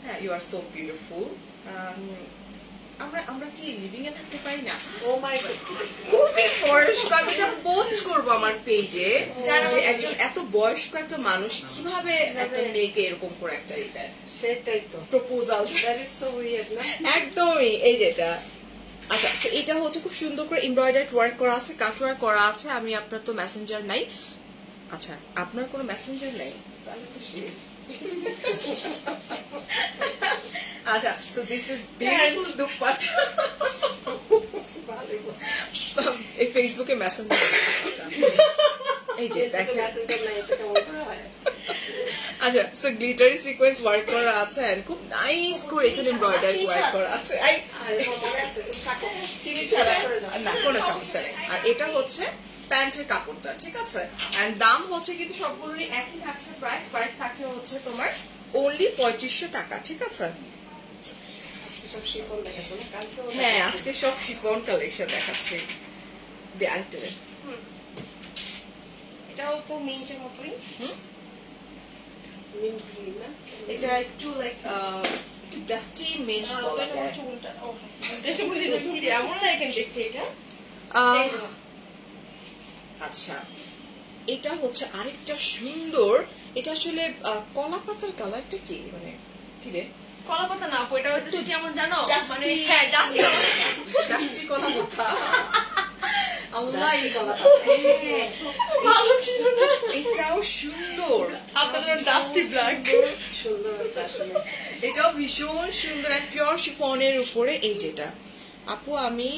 হ্যাঁ ইউ আর সো বিউটিফুল আমরা আমরা কি লিভিং এ থাকতে পারি না? Oh my God. খুবই বয়স্ক আমি এটা পোস্ট করব আমার পেজে যে একজন এত বয়স্ক একটা মানুষ কীভাবে একটা মেয়েকে এরকম করে একটা এটা সেটাই তো। প্রপোজাল is so weird, না? একদমই এই যেটা আচ্ছা এটা হচ্ছে খুব সুন্দর করে এমব্রয়ডারি ওয়ার্ক করা আছে কাট ওয়ার্ক করা আছে আমি আপনার তো মেসেঞ্জার নাই। আচ্ছা আপনার কোনো মেসেঞ্জার নেই? তাহলে তো শেষ। আচ্ছা so this is beautiful dupatta এই ফেসবুকে মেসেঞ্জার আচ্ছা এই যে নাই, এটা কেমন করে হয়? আচ্ছা সো গ্লিটারি সিকোয়েন্স ওয়ার্ক করা আছে and খুব নাইস করে এখানে এমব্রয়ডারি ওয়ার্ক করা আছে। আই না কোনো সমস্যা নেই। আর এটা হচ্ছে প্যান্টের কাপড়টা ঠিক আছে? এন্ড দাম হচ্ছে কিন্তু সবগুলোরই একই থাকছে প্রাইস প্রাইস থাকছে হচ্ছে তোমার অনলি পঁয়ত্রিশশো টাকা ঠিক আছে সব শিফন দেখাচ্ছ না কালকেও হ্যাঁ আজকে সব শিফন কালেকশন দেখাচ্ছি। আরেকটা এটাও তো মিন্টের মতোই। মিন্ট গ্রিন না? এটা একটু লাইক একটু ডাস্টি মিন্ট বলা যায়। হচ্ছে উল্টা। ও ড্রেসে বলে দিলাম কি রে এমন লাগে দেখতে এটা? আহ, এই যে। আচ্ছা। এটা হচ্ছে আরেকটা সুন্দর এটা আসলে কলা পাতার কালারটা কি? মানে কি রে? কলা পাতা না এটা হচ্ছে কেমন জানো? মানে হ্যাঁ ডাস্টি ডাস্টি কলা পাতা আল্লাহ এই কলা ভালো ছিল না। এটাও সুন্দর। আপনাদের ডাস্টি ব্ল্যাক সুন্দর আসলে। এটাও ভীষণ সুন্দর পিওর শিফনের উপরে এই যেটা। আপু আমি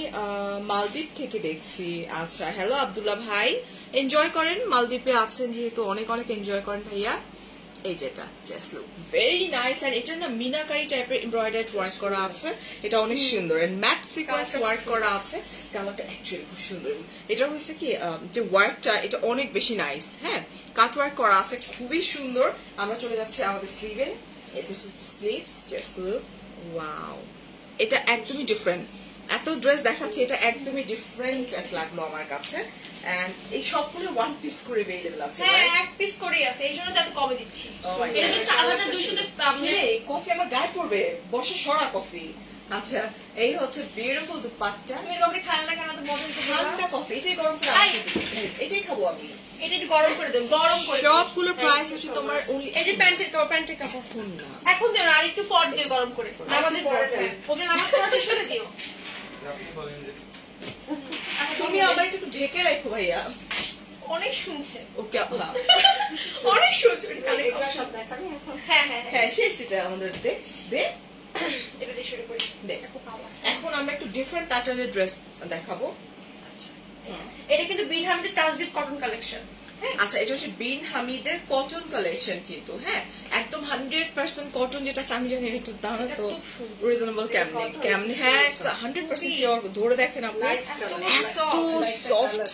মালদ্বীপ থেকে দেখছি। আচ্ছা হ্যালো আব্দুল্লাহ ভাই। এনজয় করেন? মালদ্বীপে আছেন যেহেতু অনেক অনেক এনজয় করেন ভাইয়া। এই যেটা just look very nice and এটা না মিনাকারি টাইপের এমব্রয়ডারি ওয়ার্ক করা আছে। এটা অনেক সুন্দর এন্ড ম্যাট সিকোয়েন্স ওয়ার্ক করা আছে। কালারটা অ্যাকচুয়ালি খুব সুন্দর। এটা হচ্ছে কি যে ওয়ার্কটা এটা অনেক বেশি নাইস হ্যাঁ? কাট ওয়ার্ক করা আছে খুবই সুন্দর। আমরা চলে যাচ্ছি আমাদের স্লিভে this is the sleeves just look wow এটা একদমই ডিফারেন্ট এত ড্রেস দেখাচ্ছি এটা একদমই ডিফারেন্ট লাগলো আমার কাছে এন্ড এই সবগুলো ওয়ান পিস করে अवेलेबल আছে হ্যাঁ right? এক পিস করেই আছে এই জন্য তো এত কমে দিচ্ছি Oh my এটা তো God. চার হাজার দুইশোতে আপনি এই কফি আমার গায়ে পড়বে বসে সরা কফি আচ্ছা এই হচ্ছে বিউটিফুল দুপাট্টা তুমি এরকম করে খান না কেন তো মজা হচ্ছে ঠান্ডা কফি এটাই গরম করে তাই? আমাকে দিবি। এই, এটাই খাবো আমি এটা একটু গরম করে দেন গরম করে দিন। সবগুলো প্রাইস হচ্ছে তোমার only এই যে প্যান্টের কাপড় প্যান্টের কাপড় এখন না এখন দিও না আর একটু পর দিয়ে গরম করে নামাজের পরে পরে দেন। ওকে নামাজ পড়া শেষ হলে দিও আচ্ছা, তুমি আমার একটু ঢেকে রাখো ভাইয়া। অনেক শুনছে। ওকে আপা অনেক শুনছে কানে সব হ্যাঁ হ্যাঁ হ্যাঁ। হ্যাঁ শেষ এটা আমাদের। দে দে। এটা দিয়ে শুরু করি। দে। খুব ভালো লাগছে। এখন আমরা একটু ডিফারেন্ট প্যাটার্নের ড্রেস দেখাবো। আচ্ছা। এটা কিন্তু বিন হামিদের তাজদীপ কটন কালেকশন আচ্ছা এটা হচ্ছে বিন হামিদের কটন কালেকশন কিন্তু হ্যাঁ? একদম হান্ড্রেড পার্সেন্ট কটন যেটা আমি জানি এটা দাম তো রিজনেবল কেমনি কেমনি হ্যাঁ হান্ড্রেড পার্সেন্ট ধরে দেখেন আপনি। এত soft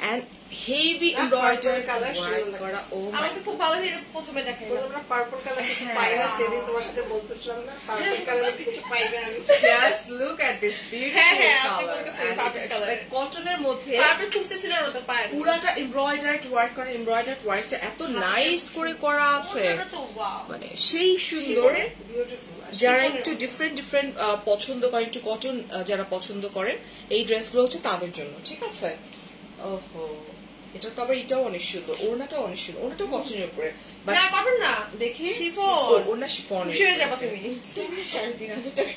colour. Heavy embroidery work করা ও আমার তো খুব ভালো লাগে প্রথমে দেখাই আমরা পার্পল কালার কিছু হ্যাঁ। পাই না সেদিন তোমার সাথে বলতেছিলাম না পার্পল কালার কিছু পাই না জাস্ট লুক এট দিস হ্যাঁ, বিউটিফুল colour। কটনের মধ্যে তারপরে খুঁজতেছিলেন ওটা না। পুরাটা এমব্রয়ডারি ওয়ার্ক করা এমব্রয়ডারি ওয়ার্কটা এত নাইস করে করা আছে। মানে সেই সুন্দর। যারা একটু ডিফারেন্ট ডিফারেন্ট পছন্দ করেন একটু কটন যারা পছন্দ করেন এই ড্রেসগুলো হচ্ছে তাদের জন্য ঠিক আছে? ওহো। এটা তো আবার এটাও অনেক সুন্দর ওড়নাটাও অনেক সুন্দর ওড়নাটা কটনের উপরে। না কটন না দেখি। Chiffon। ওড়না শিফন যাব তুমি সাড়ে তিন হাজার টাকা।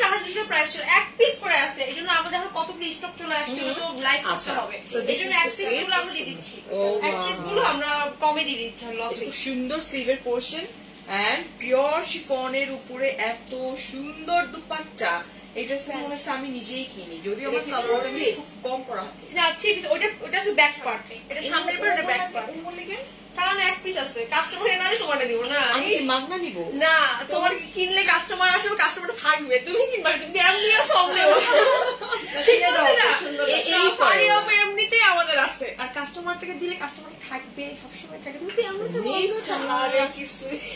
চার হাজার প্রাইস ছিল। এক পিস করে আছে এই জন্য আমাদের এখন কতগুলো স্টক চলে আসছে তো লাইভ করতে আচ্ছা। হবে। এই জন্য এক পিসগুলো আমরা দিয়ে দিচ্ছি। Oh, এক পিসগুলো আমরা কমে দিয়ে দিচ্ছি লস সুন্দর স্লিভের পোর্শন এন্ড পিওর শিফনের উপরে এত সুন্দর দুপাট্টা। এই ড্রেসটা মনে হচ্ছে আমি নিজেই কিনি। যদিও আমার সালোয়ারটা আমি খুব কম করা হয়। যাচ্ছি ওইটা ওটা হচ্ছে ব্যাক পার্ট এটা সামনের পার্ট ব্যাক পার্ট কারণ এক পিস আছে। কাস্টমার তোমারে দিব না। আমি মাগনা নিব? না তোমার কিনলে কাস্টমার আসবে কাস্টমারটা থাকবে। তুমি কিনবা তুমি এমনি ঠিক আছে এই- এমনিতেই আমাদের আছে। আর কাস্টমারটাকে দিলে কাস্টমার থাকবে সবসময় থাকবে তুমি এমনি তো চালাক।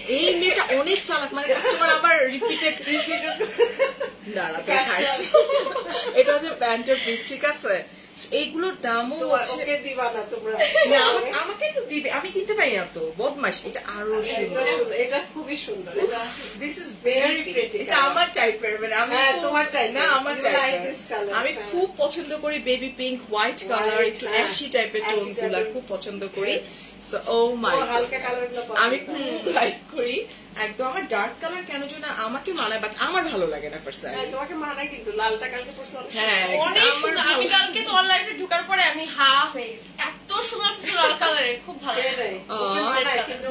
এই মেয়েটা অনেক চালাক। মানে কাস্টমার আবার রিপিটেড দাঁড়া তো খাইছে। এটা হচ্ছে প্যান্টের পিস ঠিক আছে? এইগুলোর দামও ওকে দিবা না তোমরা। না আমাকে আমাকে তো দিবে। আমি কিনতে পারি না তো বদমাস এটা আরও সুন্দর। এটা খুবই সুন্দর। এটা দিস ইজ ভেরি প্রিটি এটা আমার টাইপের মানে আমি হ্যাঁ, খুব- তোমার type না আমার colours, আমি হ্যাঁ। খুব পছন্দ করি বেবি পিঙ্ক হোয়াইট কালার একটু হ্যাঁ। অ্যাশি টাইপের টোন Ashy গুলা খুব পছন্দ করি। সো ও মাই হালকা কালারগুলো আমি খুব লাইক করি। একদম আমার ডার্ক কালার কেন যেন আমাকে মানায় বাট আমার ভালো লাগে না হ্যাঁ, পার্সোনালি তোমাকে মানায় কিন্তু লালটা কালকে পরছো হ্যাঁ অনেক আমার সুন্দর। আমি কালকে তোমার লাইফে ঢোকার পরে আমি হা হয়ে গেছি। এত সুন্দর লাল খুব ভালো কিন্তু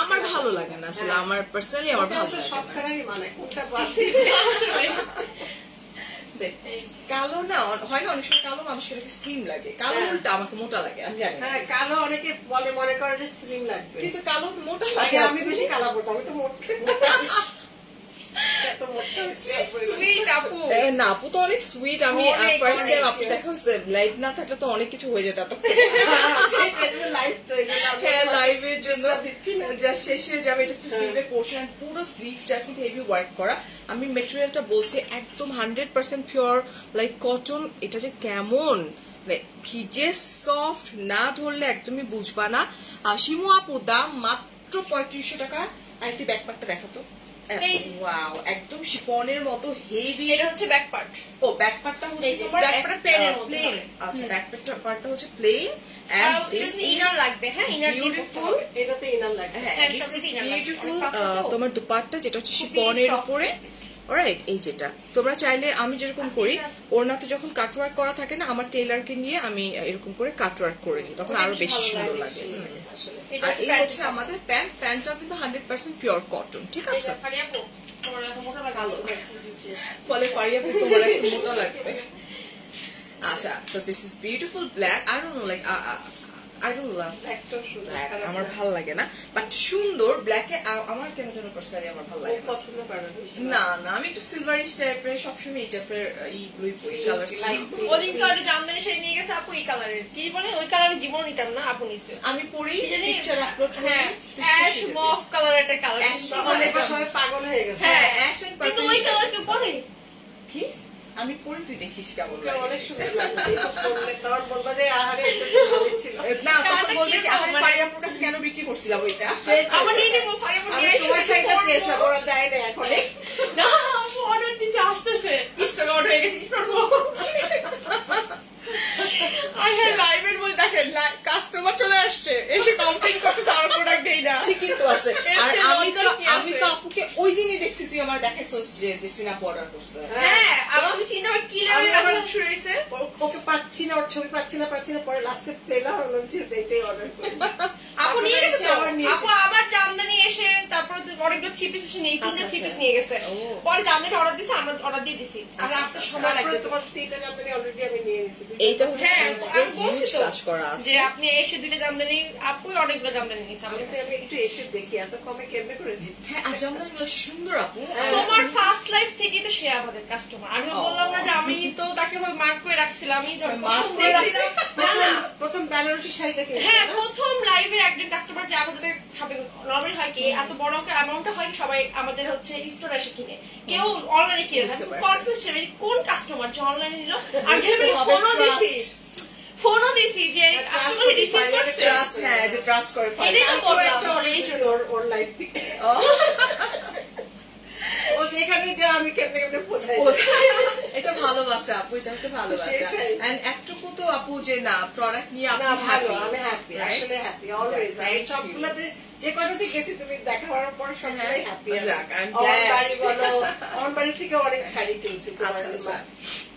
আমার ভালো লাগে না আসলে হ্যাঁ। আমার পার্সোনালি আমার ভালো লাগে সব কালারই মানায় কোনটা বাদ কালো না হয় না অনেক সময় কালো মানুষকে নাকি স্লিম লাগে। কালো হ্যাঁ। উল্টা আমাকে মোটা লাগে আমি জানি হ্যাঁ কালো অনেকে বলে মনে করে যে স্লিম লাগবে। কিন্তু কালো মোটা লাগে। আমি বেশি কালা পড়তাম আমি তো মোট- না। আপু এ, না আপু তো অনেক সুইট আমি ফার্স্ট টাইম আপু দেখা হচ্ছে লাইভ না থাকলে তো অনেক কিছু হয়ে যেত হ্যাঁ লাইভের জন্য চেষ্টা দিচ্ছি না। যা শেষ যাবে এটা হচ্ছে। স্লিভের পোর্শন পুরো স্লিভটা কিন্তু হেভি ওয়ার্ক করা আমি মেটেরিয়ালটা বলছি একদম hundred percent pure like cotton এটা যে কেমন মানে ভিজে সফট না ধরলে একদমই বুঝবা না আর শিমু আপু দাম মাত্র পঁয়ত্রিশশো টাকা আর একটি ব্যাকপারটা দেখাতো। ওয়াও একদম শিফনের মতো হেভি এটা হচ্ছে ব্যাক পার্ট ও ব্যাক পার্টটা হচ্ছে তোমার মধ্যে প্লেন আচ্ছা ব্যাক পার্টটা হচ্ছে প্লেন এন্ড দিস ইনার লাগবে হ্যাঁ ইনার বিউটিফুল এটাতে ইনার লাগে হ্যাঁ দিস ইজ বিউটিফুল। তোমার দুপাট্টা যেটা হচ্ছে শিফনের উপরে। অলরাইট এই যেটা। তোমরা চাইলে আমি যেরকম করি ওড়নাতে যখন কাটওয়ার্ক করা থাকে না আমার টেইলারকে নিয়ে আমি এরকম করে কাটওয়ার্ক করে দিই তখন আরও বেশি সুন্দর লাগে। আসলে। আর এই প্যান্ট হচ্ছে আমাদের প্যান্ট প্যান্টটা কিন্তু হান্ড্রেড পার্সেন্ট পিওর কটন ঠিক আছে? আপু তোমার মোটা তোমার একটু লাগবে। আচ্ছা so this is beautiful black I don't know like I don't love black আমার। ভালো লাগে না বাট সুন্দর ব্ল্যাকে আমার কেন যেন পার্সোনালি আমার ভালো লাগে পছন্দ করে না না আমি একটু সিলভারিশ টাইপের সবসময় এই টাইপের এইগুলোই পরি কালার ওদিন তো একটা জামদানি শাড়ি নিয়ে গেছে আপু এই কালারের কি বলে? ওই কালার জীবন নিতাম না আপু নিছে। আমি পরি পিকচার আপলোড করি হ্যাঁ অ্যাশ মফ কালার একটা কালার তখন সবাই পাগল হয়ে গেছে। হ্যাঁ অ্যাশ কিন্তু ওই কালার কেউ পরে? কি? আমি পরে তুই দেখিস কেমন অনেক সুন্দর লাগবে তখন বলবা যে আহারে না তখন বলবে কি কীরকম আমি মানে- কেন বিক্রি করছিলাম ওইটা? আমার নিয়ে নিবো তোমার দেয় না এখন। না অর্ডার দিছে আসতেছে। স্টক আউট হয়ে গেছে কি করব? আর হ্যাঁ লাইভের মধ্যে দেখেন কাস্টমার চলে আসছে। এসে কমপ্লেন করতেছে আমার প্রোডাক্ট দেই না। ঠিকই তো আছে। আর আমি তো কি আমি আছে? তো আপুকে ওই দিনই দেখছি তুই আমার দেখাইছিস যে জেসমিন অর্ডার করছে হ্যাঁ আমি চিন্তা করি কি লেভেলের আবার- শুরু হয়েছে? ওকে পাচ্ছি না ওর ছবি পাচ্ছি না পাচ্ছি না পরে লাস্টে পেলাম হলো যে সেইটাই অর্ডার করি। আপু নিয়ে গেছে এসে তো আপু এসেছে। জামদানি এসে তারপরে অনেকগুলো থ্রি পিস এসে নিয়ে তিনটে আচ্ছা, থ্রি পিস আচ্ছা। নিয়ে গেছে। পরে জামদানি অর্ডার দিছে আমরা অর্ডার দিয়ে দিছি। আর আচ্ছা, আচ্ছা, সময় লাগবে। তোমার তিনটা জামদানি অলরেডি আমি নিয়ে নিয়েছি এইটা হ্যাঁ sleeves-এ আমি বলছি huge তো কাজ করা আছে। যে আপনি এসে দুইটা জামদানি আপুই অনেকগুলো জামদানি নিছে আমি একটু এসে দেখি এত কমে কেমনে করে দিচ্ছে? হ্যাঁ আর জামদানিগুলো সুন্দর আপু। হ্যাঁ। তোমার ফার্স্ট লাইফ থেকেই তো সে আমাদের কাস্টমার আমি বললাম না যে আমি তো তাকে মার্ক করে রাখছিলাম আমি যখন প্রথম করে দেখছিলাম- না, না, প্রথম- প্রথম বেনারসি শাড়িটা হ্যাঁ প্রথম লাইভের একজন কাস্টমার যে আমাদের নর্মাল হয় কি এত বড় অ্যামাউন্টটা হয় সবাই আমাদের হচ্ছে স্টোর এসে কিনে। কেউ অনলাইনে কিনে কনফিউজ কোন কাস্টমার যে অনলাইনে নিল আর যেটা ফোনও। ফোনও দিছি যে আসলে রিসিভ করছে। ট্রাস্ট হ্যাঁ যে ট্রাস্ট করে ফাইল এটাই তো একটা জন্য। ওর- ওর life থেকে। ও। যেখানে যে আমি কেমনে কেমনে পৌঁছাই এটা ভালোবাসা আপু এটা হচ্ছে ভালোবাসা। এন্ড একটুকু তো আপু যে না প্রোডাক্ট নিয়ে আপনি ভালো আমি হ্যাপি আসলে হ্যাপি অলওয়েজ সবগুলোতে যে গেছি তুমি দেখা করার পর সবগুলোই হ্যাঁ, হ্যাপি যাক, glad. বাড়ি বলো আমার বাড়ি থেকে অনেক শাড়ি কিনছি আচ্ছা আচ্ছা।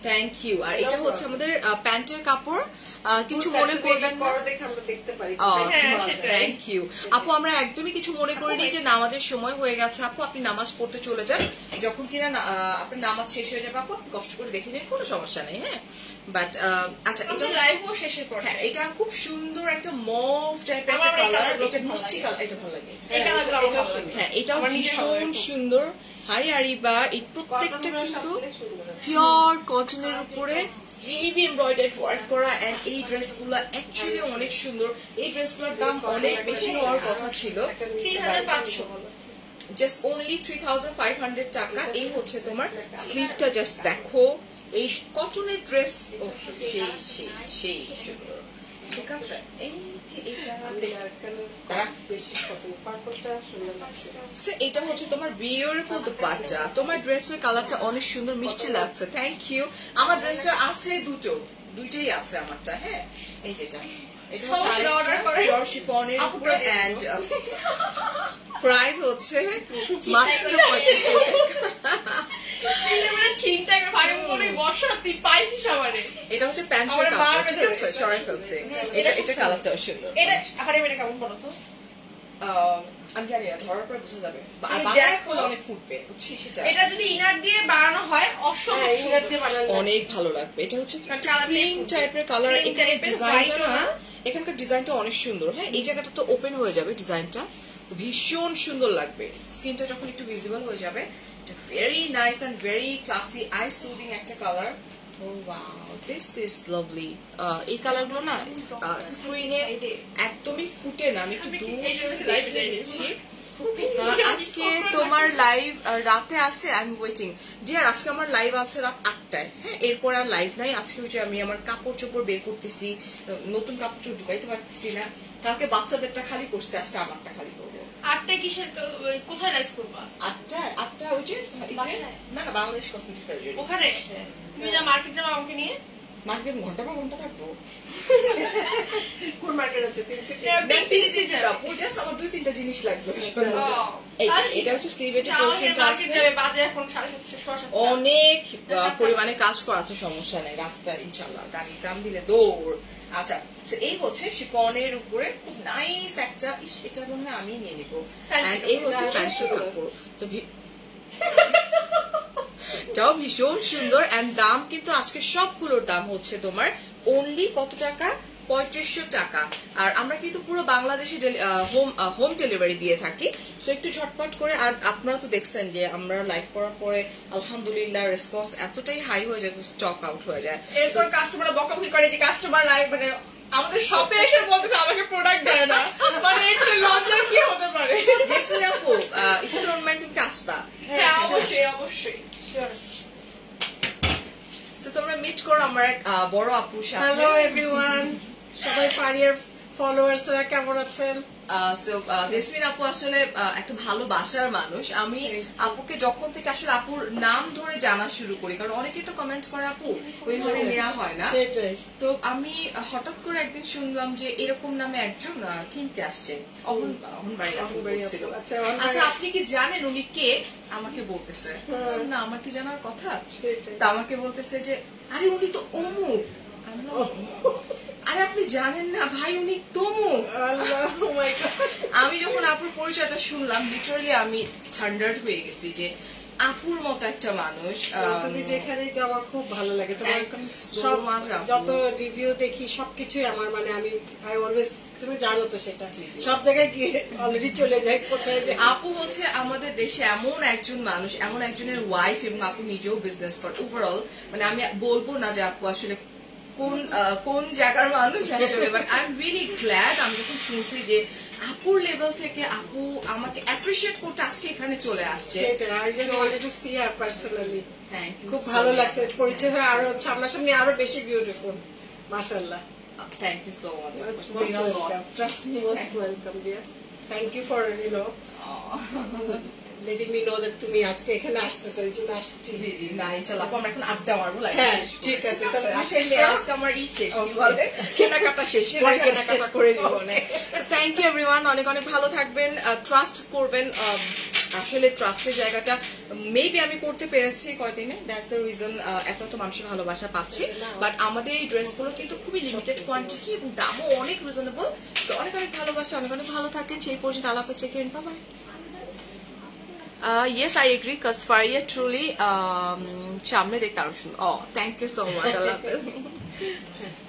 থ্যাংক ইউ আর এটা হচ্ছে আমাদের প্যান্টের কাপড়। কিছু মনে করবেন হ্যাঁ। থ্যাংক ইউ আপু আমরা একদমই কিছু মনে করিনি যে নামাজের সময় হয়ে গেছে। আপু আপনি নামাজ পড়তে চলে যান। যখন কিনা আপনার নামাজ শেষ হয়ে যাবে আপু আপনি কষ্ট করে দেখে নিন কোনো সমস্যা নেই হ্যাঁ? বাট আচ্ছা এটা খুব সুন্দর একটা টাইপের একটা কালার মিষ্টি কালার ভালো লাগে। হ্যাঁ এটাও ভীষণ সুন্দর। হাই আরিবা এই প্রত্যেকটা কিন্তু পিওর কটনের উপরে হেভি এমব্রয়ডারি ওয়ার্ক করা এন্ড এই ড্রেসগুলো অ্যাকচুয়ালি অনেক সুন্দর। এই ড্রেসগুলোর দাম অনেক বেশি হওয়ার কথা ছিল। তিন। হাজার পাঁচশো just only three thousand five hundred টাকা। এই হচ্ছে তোমার স্লিভটা জাস্ট দেখো। এই কটনের ড্রেস সেই সেই সেই সুন্দর ঠিক আছে এই যে এটা এটা হচ্ছে তোমার বিউটিফুল দুপাট্টা। তোমার ড্রেসের কালারটা অনেক সুন্দর মিষ্টি লাগছে। থ্যাংক ইউ আমার ড্রেসটা আছে দুটো। দুইটাই আছে আমারটা হ্যাঁ? এই যেটা এটা। হচ্ছে সমস্যা করে। পিওর শিফনের উপরে এন্ড প্রাইস হচ্ছে মাত্র করে। পঁয়ত্রিশশো টাকা। চিন্তা করে বর্ষা তুই পাইছিস আমারে। এটা হচ্ছে প্যান্টের কাপড় ঠিক আছে? সরাই ফেলছে। এটা এটা এটা সুন্দর। এটা আরে এটা কেমন বলো তো? আমি জানি না ধরার পর বোঝা যাবে। বা- আর তুমি বাসায় দেখো। অনেক ফুটবে বুঝছি সেটা। এটা যদি ইনার দিয়ে বানানো হয় অসম্ভব ইনার দিয়ে বানালে অনেক ভালো লাগবে। এটা হচ্ছে। টাইপের কালার এখানে ডিজাইনটা না। এখানকার ডিজাইনটা অনেক সুন্দর। হ্যাঁ এই জায়গাটা তো ওপেন হয়ে যাবে ডিজাইনটা ভীষণ সুন্দর লাগবে। স্কিনটা যখন একটু ভিজিবল হয়ে যাবে এটা very nice and very classy eye soothing একটা কালার ও ওয়াও দিস ইজ লাভলি এই কালারগুলো না স্ক্রিনে একদমই ফুটে না। আমি একটু দূর দেখিয়ে দেখি। দিচ্ছি। আহ, আজকে তোমার লাইভ রাতে আছে আই এম ওয়েটিং ডিয়ার আজকে আমার লাইভ আছে রাত আটটায়। হ্যাঁ এরপর আর লাইভ নাই। আজকে হচ্ছে আমি আমার কাপড় চোপড় বের করতেছি নতুন কাপড় চোপড় ঢুকাইতে পারতেছি না। কালকে বাচ্চাদেরটা খালি করছে আজকে আমারটা খালি আটটা কিসের কোথায় লাইভ করবা? আটটা আটটা ওই যে না না বাংলাদেশ কসমেটিক সার্জারি ওখানে তুমি যা মার্কেট যাবা আমাকে নিয়ে? মার্কেট ঘণ্টা পর ঘণ্টা থাকব। কোন মার্কেট আছে? তিন সিটি আমার দুই তিনটা জিনিস লাগবে ও, এই তাহলে ঠিক এটা হচ্ছে স্লিভের পোর্শনটা আছে। যাবে বাজে এখন। অনেক। পরিমাণে কাজ করা আছে সমস্যা নেই রাস্তায় ইনশাল্লাহ গাড়ি টান দিলে দৌড়। আচ্ছা সো এই হচ্ছে শিফনের উপরে খুব নাইস একটা ইস, এটা মনে হয় আমি নিয়ে নেব। Fancy এই হচ্ছে কাপড়। তো এটাও ভীষণ সুন্দর। এন্ড দাম কিন্তু আজকে সবগুলোর দাম হচ্ছে তোমার অনলি কত টাকা? পঁয়ত্রিশশো টাকা। আর আমরা কিন্তু পুরো বাংলাদেশে হোম হোম ডেলিভারি দিয়ে থাকি। সো একটু ঝটপট করে আর আপনারা তো দেখছেন যে আমরা লাইভ করার পরে আলহামদুলিল্লাহ রেসপন্স এতটাই হাই হয়ে যায় স্টক আউট হয়ে যায়। এরপর কাস্টমার বকাবকি করে যে কাস্টমার লাইভ মানে আমাদের শপে এসে বলতেছে আমাকে প্রোডাক্ট দেয় না। মানে এর চেয়ে লজ্জার কি হতে পারে? জেসমিন আপু ইফ ইউ ডোন্ট মাইন্ড তুমি আসবা। হ্যাঁ অবশ্যই অবশ্যই। সো তোমরা মিট করো আমার এক বড় আপুর সাথে। হ্যালো এভরিওয়ান সবাই পারিয়ার ফলোয়ার্সরা কেমন আছেন? জেসমিন আপু আসলে একটা ভালো বাসার মানুষ। আমি আপুকে যখন থেকে আসলে আপুর নাম ধরে জানা শুরু করি কারণ অনেকেই তো কমেন্ট করে আপু ওইভাবে নেওয়া হয় না। তো আমি হঠাৎ করে একদিন শুনলাম যে এরকম নামে একজন কিনতে আসছে। আচ্ছা, আচ্ছা আপনি কি জানেন উনি কে? আমাকে বলতেছে। হ্যাঁ। না আমার কি জানার কথা? তা আমাকে বলতেছে যে আরে উনি তো অমুক? আরে আপনি জানেন না ভাই উনি তমুক। oh. আমি যখন আপুর পরিচয়টা শুনলাম লিটারালি আমি থান্ডার্ড হয়ে গেছি যে আপুর মতো একটা মানুষ তুমি যেখানে যাওয়া খুব ভালো লাগে। তোমার সব যত রিভিউ দেখি সবকিছুই আমার মানে আমি আই অলওয়েজ তুমি জানো তো সেটা। সব জায়গায় গিয়ে অলরেডি চলে যাই কোথায় যাই। আপু হচ্ছে আমাদের দেশে এমন একজন মানুষ এমন একজনের ওয়াইফ এবং আপু নিজেও বিজনেস করে। ওভারঅল মানে আমি বলব না যে আপু আসলে কোন কোন জায়গার মানুষ আসলে but I am really glad আমি যখন শুনছি যে আপুর লেভেল থেকে আপু আমাকে অ্যাপ্রিসিয়েট করতে আজকে এখানে চলে আসছে। সি খুব ভালো লাগছে। পরিচয় হয়ে আরও সামনাসামনি আরও বেশি beautiful. That's It's most been a lot. welcome. Trust me. Most welcome dear thank you for you know that তুমি আজকে এখানে আসতেছো জন্য আসছি। জি জি না ইনশাল্লাহ আপু, আমরা এখন আড্ডা মারবো লাইভ হ্যাঁ, ঠিক আছে, তাহলে শেষ। আজকে আমার ই শেষ কি বলে? কেনাকাটা শেষ পরে কেনাকাটা। করে থ্যাংক ইউ এভরিওয়ান অনেক অনেক ভালো থাকবেন ট্রাস্ট করবেন আসলে ট্রাস্টের জায়গাটা মেবি আমি করতে পেরেছি কয়দিনে দ্যাটস দ্য রিজন এত তো মানুষের ভালোবাসা পাচ্ছি। বাট আমাদের এই ড্রেসগুলো কিন্তু খুবই লিমিটেড কোয়ান্টিটি এবং দামও অনেক রিজনেবল সো অনেক অনেক ভালোবাসা অনেক অনেক ভালো থাকেন সেই পর্যন্ত হাফেজ take bye Uh, yes, I agree because for you, truly um, charmne Oh, thank you so much. I love it.